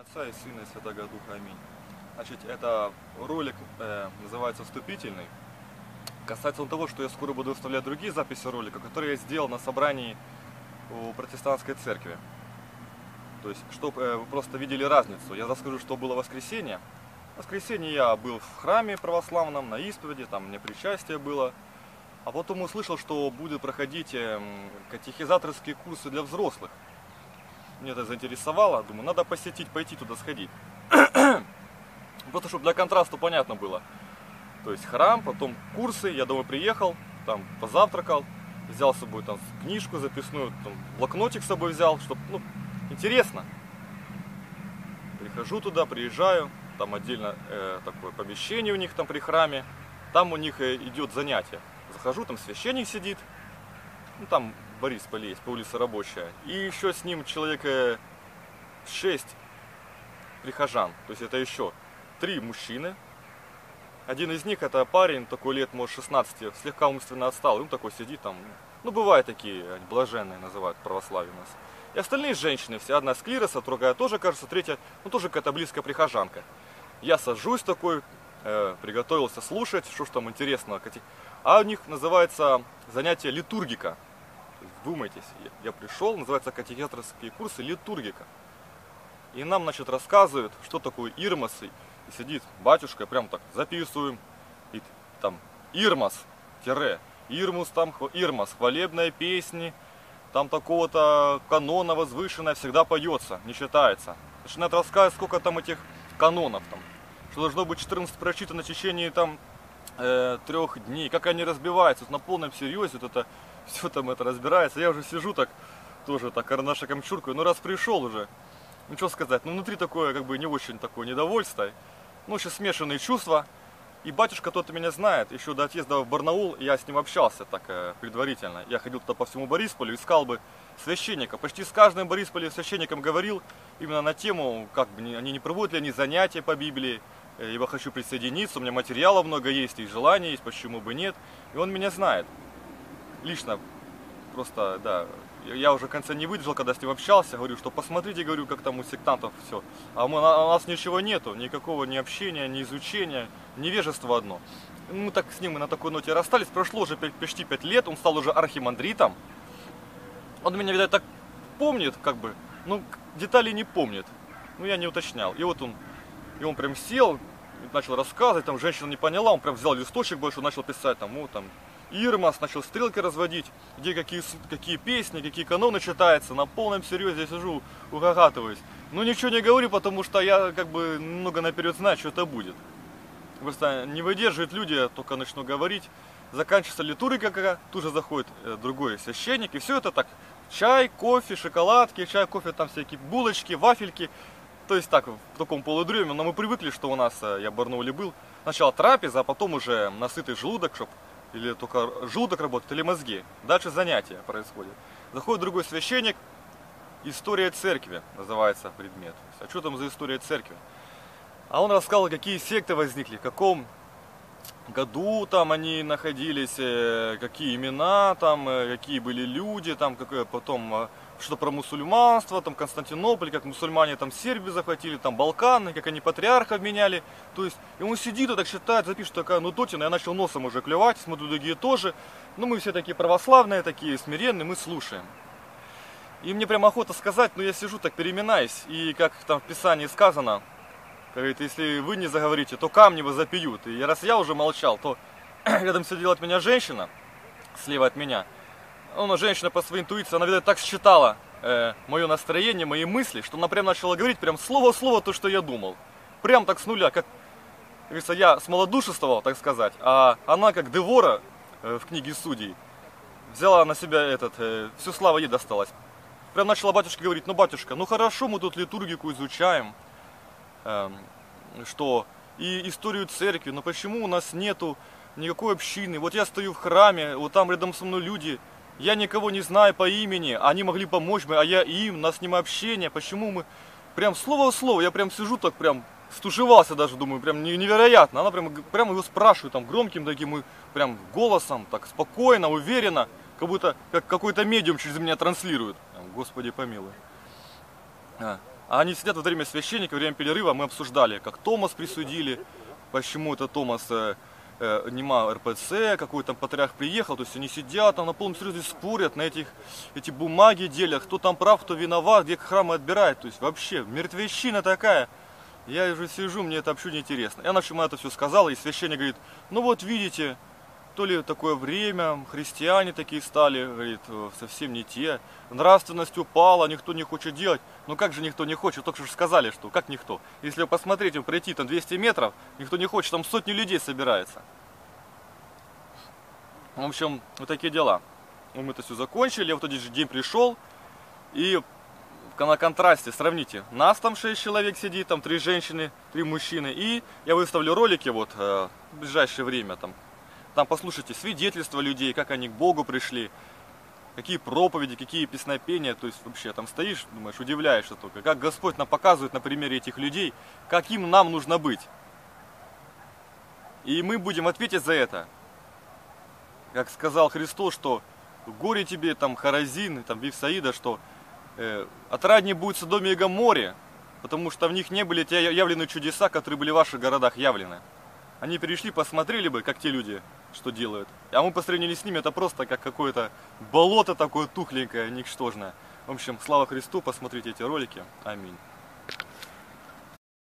Отца и Сына и Святого Духа. Аминь. Значит, это ролик э, называется «Вступительный». Касается того, что я скоро буду выставлять другие записи ролика, которые я сделал на собрании у протестантской церкви. То есть, чтобы э, вы просто видели разницу. Я расскажу, что было воскресенье. В воскресенье я был в храме православном, на исповеди, там мне причастие было. А потом услышал, что будут проходить э, катехизаторские курсы для взрослых. Мне это заинтересовало, думаю, надо посетить, пойти туда сходить. Просто чтобы для контраста понятно было. То есть храм, потом курсы, я домой приехал, там позавтракал, взял с собой там книжку записную, там, блокнотик с собой взял, чтобы, ну, интересно. Прихожу туда, приезжаю, там отдельно э, такое помещение у них там при храме, там у них э, идет занятие. Захожу, там священник сидит, ну там Борис Полей, по улице Рабочая, и еще с ним человек э, 6 прихожан, то есть это еще три мужчины, один из них это парень, такой лет, может, 16, слегка умственно отстал, и он такой сидит там, ну, бывают такие, блаженные называют православие у нас. И остальные женщины, все, одна с клироса, другая тоже, кажется, третья, ну, тоже какая-то близкая прихожанка. Я сажусь такой, э, приготовился слушать, что ж там интересного. А у них называется занятие литургика. Вдумайтесь, я, пришел, называется катехетерские курсы литургика. И нам, значит, рассказывают, что такое ирмосы. И сидит батюшка, прям так записываем. И там ирмос, тире, ирмус там, ирмос, хвалебные песни, там такого-то канона возвышенное всегда поется, не считается. Начинает рассказывать, сколько там этих канонов там. Что должно быть 14 прочитано в течение там э, трех дней, как они разбиваются, на полном серьезе, вот это все там это разбирается. Я уже сижу так, тоже так карандашиком чуркаю, ну раз пришел уже, ну что сказать, ну внутри такое как бы не очень такое недовольство, ну еще смешанные чувства. И батюшка тот меня знает, еще до отъезда в Барнаул я с ним общался так э, предварительно. Я ходил туда по всему Борисполю, искал бы священника. Почти с каждым Борисполе священником говорил именно на тему, как бы они не проводят ли они занятия по Библии, э, я хочу присоединиться, у меня материала много есть и желания есть, почему бы нет. И он меня знает лично просто, да, я уже в конце не выдержал, когда с ним общался, говорю, что посмотрите, говорю, как там у сектантов все. А мы, а у нас ничего нету, никакого ни общения, ни изучения, невежество одно. Мы так с ним на такой ноте расстались, прошло уже почти пять лет, он стал уже архимандритом. Он меня, видать, так помнит, как бы, ну, деталей не помнит. Ну, я не уточнял. И вот он, и он прям сел, начал рассказывать, там женщина не поняла, он прям взял листочек большой, начал писать, там, ну, там, Ирмас начал стрелки разводить, где какие, какие песни, какие каноны читаются. На полном серьезе я сижу, угагатываюсь. Ну ничего не говорю, потому что я как бы много наперед знаю, что это будет. Просто не выдерживают люди, я только начну говорить. Заканчивается литургия, тут же заходит э, другой священник, и все это так. Чай, кофе, шоколадки, чай, кофе, там всякие булочки, вафельки. То есть так, в таком полудреме, но мы привыкли, что у нас, я в Барнауле был, сначала трапеза, а потом уже насытый желудок, чтобы или только желудок работает, или мозги. Дальше занятия происходит. Заходит другой священник, история церкви называется предмет. А что там за история церкви? А он рассказал, какие секты возникли, в каком году там они находились, э, какие имена там, э, какие были люди, там, какое потом э, что про мусульманство, там Константинополь, как мусульмане там Сербию захватили, там Балканы, как они патриархов меняли. То есть, и он сидит и так считает, запишет такая ну дотина, я начал носом уже клевать, смотрю, другие тоже. Ну, мы все такие православные, такие смиренные, мы слушаем. И мне прям охота сказать, но я сижу так переминаюсь, и как там в Писании сказано, говорит, если вы не заговорите, то камни вы запьют. И раз я уже молчал, то рядом сидела от меня женщина, слева от меня, она женщина по своей интуиции, она, видать, так считала э, мое настроение, мои мысли, что она прям начала говорить прям слово в слово то, что я думал. Прям так с нуля, как, говорится, я смолодушествовал, так сказать, а она, как Девора э, в книге Судей, взяла на себя этот, э, всю славу ей досталась. Прям начала батюшка говорить, ну, батюшка, ну хорошо, мы тут литургику изучаем, что и историю церкви, но почему у нас нету никакой общины? Вот я стою в храме, вот там рядом со мной люди, я никого не знаю по имени, они могли помочь мне, а я им, у нас с ним общение. Почему мы прям слово в слово, я прям сижу так прям стушевался даже, думаю, прям невероятно. Она прям, прям его спрашивает там громким таким прям голосом, так спокойно, уверенно, как будто как какой-то медиум через меня транслирует. Господи помилуй. А. А они сидят во время священника, во время перерыва мы обсуждали, как Томас присудили, почему это Томас э, э, нема РПЦ, какой там патриарх приехал, то есть они сидят там на полном серьезе спорят на этих, эти бумаги делят, кто там прав, кто виноват, где храмы отбирает, то есть вообще мертвещина такая. Я уже сижу, мне это вообще не интересно. Я нашему это все сказал, и священник говорит, ну вот видите, то ли такое время, христиане такие стали, говорит, «э, совсем не те, нравственность упала, никто не хочет делать. Ну как же никто не хочет, только что сказали, что как никто. Если посмотреть, пройти там 200 метров, никто не хочет, там сотни людей собирается. В общем, вот такие дела. Мы это все закончили, я в тот же день пришел, и на контрасте сравните, нас там 6 человек сидит, там 3 женщины, 3 мужчины, и я выставлю ролики вот э, в ближайшее время, там, там послушайте свидетельства людей, как они к Богу пришли, какие проповеди, какие песнопения, то есть вообще там стоишь, думаешь, удивляешься только, как Господь нам показывает на примере этих людей, каким нам нужно быть. И мы будем ответить за это. Как сказал Христос, что горе тебе, там, Харазин, там, Вифсаида, что э, отраднее будет Содоме и Гоморе, потому что в них не были те явлены чудеса, которые были в ваших городах явлены. Они перешли, посмотрели бы, как те люди, что делают. А мы по сравнению с ними, это просто как какое-то болото такое тухленькое, ничтожное. В общем, слава Христу, посмотрите эти ролики. Аминь.